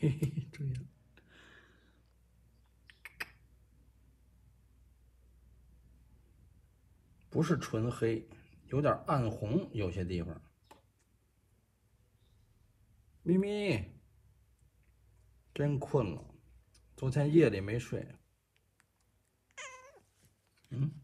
嘿嘿，注意了，不是纯黑，有点暗红，有些地方。咪咪，真困了，昨天夜里没睡。嗯。